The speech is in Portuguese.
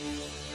Música